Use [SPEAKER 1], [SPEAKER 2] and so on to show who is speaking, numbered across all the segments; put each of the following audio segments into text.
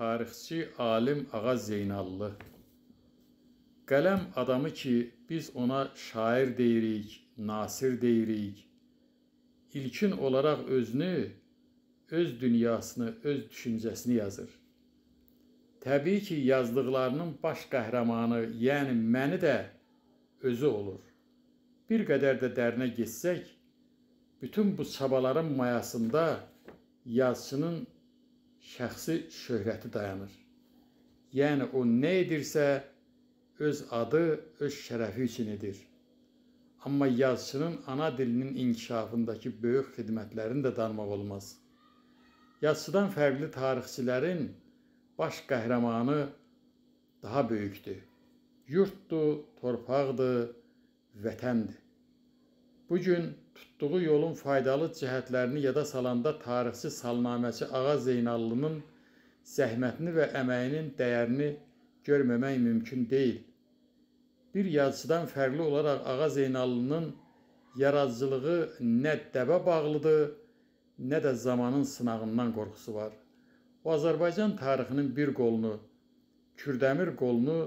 [SPEAKER 1] tarixçi alim Ağa Zeynallı. Qələm adamı ki, biz ona şair deyirik, nasir deyirik. İlkin olaraq özünü, öz dünyasını, öz düşüncəsini yazır. Təbii ki, yazdıqlarının baş qəhrəmanı, yəni məni də özü olur. Bir qədər də dərinə getsək, bütün bu çabaların mayasında yazıçının şəxsi şöhrəti dayanır. Yəni o nə edirsə öz adı, öz şərəfi üçün edir. Amma yazıçının ana dilinin inkişafındakı böyük xidmətlərini də danmaq olmaz. Yazıçıdan fərqli tarixçilərin baş qəhrəmanı daha böyükdür. Yurtdur, torpaqdır, vətəndir. Bu gün tutduğu yolun faydalı cəhətlərini yada salanda tarixçi salnaməçi Ağa Zeynallının zəhmətini və əməyinin dəyərini görməmək mümkün deyil. Bir yazıcıdan fərqli olaraq Ağa Zeynallının yaradıcılığı nə dəbə bağlıdır, nə də zamanın sınağından qorxusu var. O Azərbaycan tarixinin bir qolunu, Kürdəmir qolunu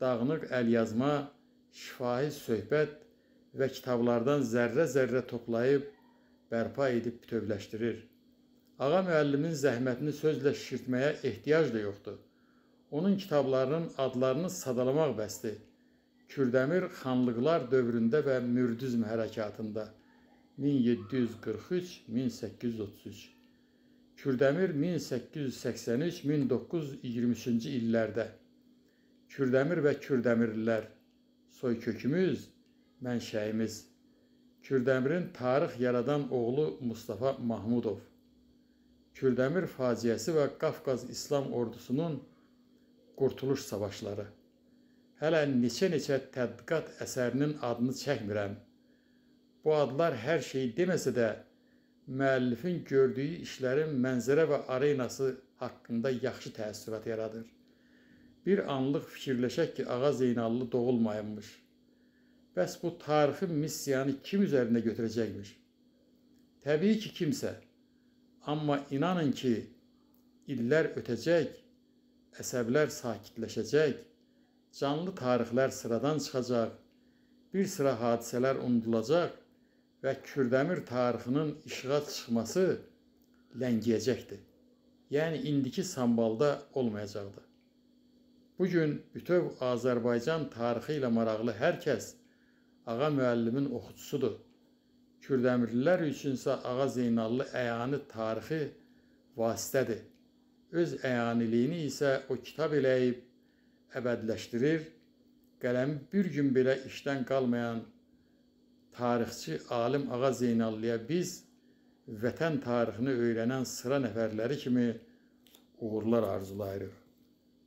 [SPEAKER 1] dağınıq əlyazma, şifahi söhbət və kitablardan zərrə-zərrə toplayıb bərpa edib bütövləşdirir. Ağa müəllimin zəhmətini sözlə şişirtməyə ehtiyac da yoxdur. Onun kitablarının adlarını sadalamaq bəsdir. Kürdəmir xanlıqlar dövründə və mürdizm hərəkatında 1743-1833. Kürdəmir 1883-1923-cü illərdə. Kürdəmir və Kürdəmirlilər soykökümüz mənşəyimiz Kürdəmirin tarix yaradan oğlu Mustafa Mahmudov, Kürdəmir faciəsi və Qafqaz İslam ordusunun qurtuluş savaşları. Hələ neçə-neçə tədqiqat əsərinin adını çəkmirəm. Bu adlar hər şey deməsə də, müəllifin gördüyü işlərin mənzərə və arenası haqqında yaxşı təəssürat yaradır. Bir anlıq fikirləşək ki, Ağa Zeynallı doğulmayınmış. Bəs bu tarixi missiyanı kim üzərində götürəcəkmiş? Təbii ki, kimsə. Amma inanın ki, illər ötəcək, əsəblər sakitləşəcək, canlı tarixlər sıradan çıxacaq, bir sıra hadisələr unudulacaq və Kürdəmir tarixinin işığa çıxması ləngiyəcəkdir. Yəni indiki sambalda olmayacaqdı. Bu gün bütöv Azərbaycan tarixi ilə maraqlı hər kəs Ağa müəllimin oxucusudur. Kürdəmirlilər üçünsə Ağa Zeynallı əyani tarixi vasitədir. Öz əyaniliyini isə o kitab eləyib əbədləşdirir. Qələmi bir gün belə işdən qalmayan tarixçi alim Ağa Zeynallıya biz vətən tarixini öyrənən sıra nəfərləri kimi uğurlar arzulayırıq.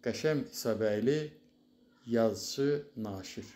[SPEAKER 1] Qəşəm İsabəyli, yazıcı, naşir.